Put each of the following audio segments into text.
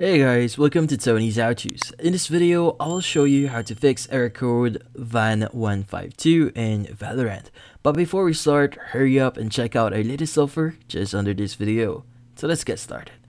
Hey guys, welcome to Tony's How To's. In this video, I'll show you how to fix error code VAN152 in Valorant. But before we start, hurry up and check out our latest offer just under this video. So let's get started.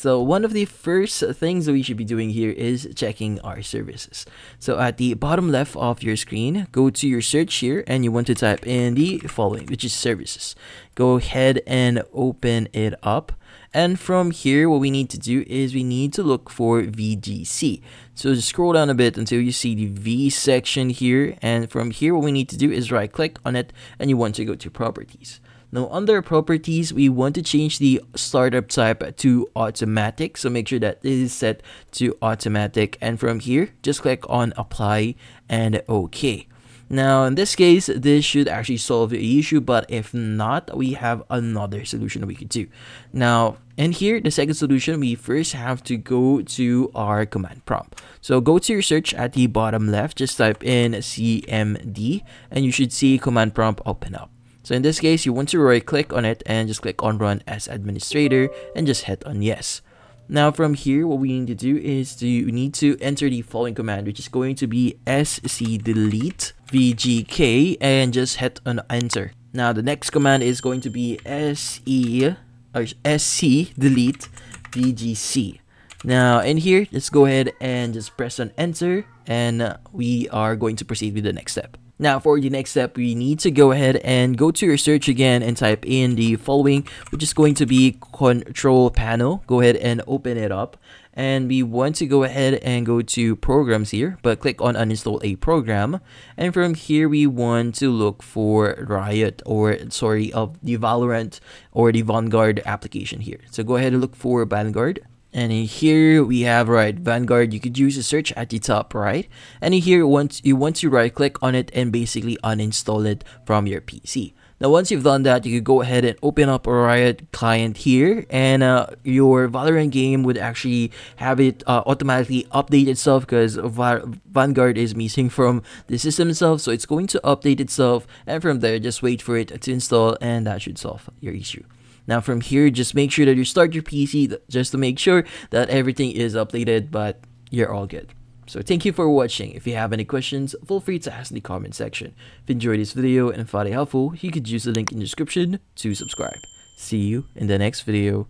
So one of the first things that we should be doing here is checking our services. So at the bottom left of your screen, go to your search here and you want to type in the following, which is services. Go ahead and open it up. And from here, what we need to do is we need to look for VGC. So just scroll down a bit until you see the V section here. And from here, what we need to do is right click on it and you want to go to properties. Now under properties, we want to change the startup type to automatic. So make sure that it is set to automatic. And from here, just click on apply and okay. Now, in this case, this should actually solve the issue, but if not, we have another solution we could do. Now, in here, the second solution, we first have to go to our command prompt. So go to your search at the bottom left, just type in CMD, and you should see command prompt open up. So in this case, you want to right click on it and just click on run as administrator and just hit on yes. Now from here, what we need to do is to we need to enter the following command, which is going to be sc delete vgk and just hit on enter. Now the next command is going to be se or sc delete vgc. Now in here, let's go ahead and just press on enter and we are going to proceed with the next step. Now for the next step, we need to go ahead and go to your search again and type in the following, which is going to be control panel. Go ahead and open it up. And we want to go ahead and go to programs here, but click on uninstall a program. And from here, we want to look for Riot or sorry, of the Valorant or the Vanguard application here. So go ahead and look for Vanguard. And here we have Riot Vanguard. You could use a search at the top right. And here once you want to right click on it and basically uninstall it from your PC. Now once you've done that, you could go ahead and open up a Riot client here and uh, your Valorant game would actually have it uh, automatically update itself because Vanguard is missing from the system itself. So it's going to update itself and from there just wait for it to install and that should solve your issue. Now from here, just make sure that you start your PC just to make sure that everything is updated, but you're all good. So thank you for watching. If you have any questions, feel free to ask in the comment section. If you enjoyed this video and found it helpful, you could use the link in the description to subscribe. See you in the next video.